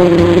Yahoo!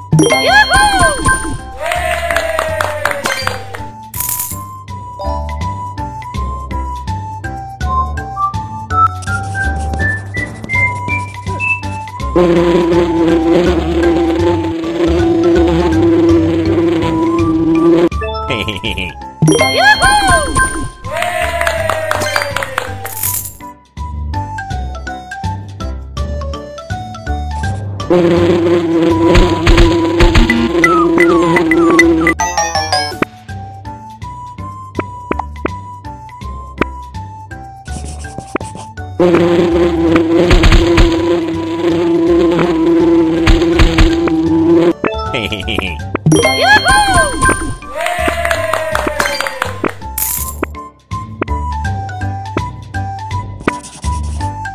Hehehehe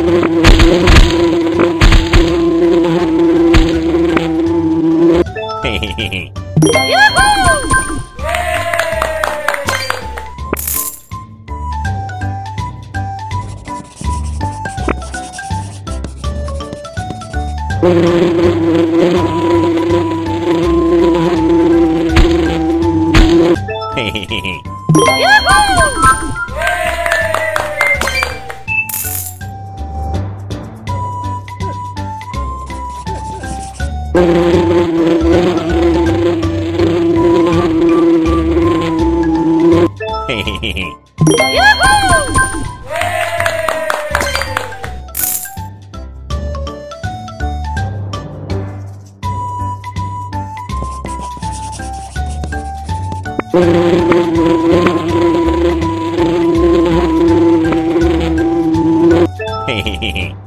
Mm-hmm. Hehehehe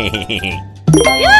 嘿嘿嘿。嘿。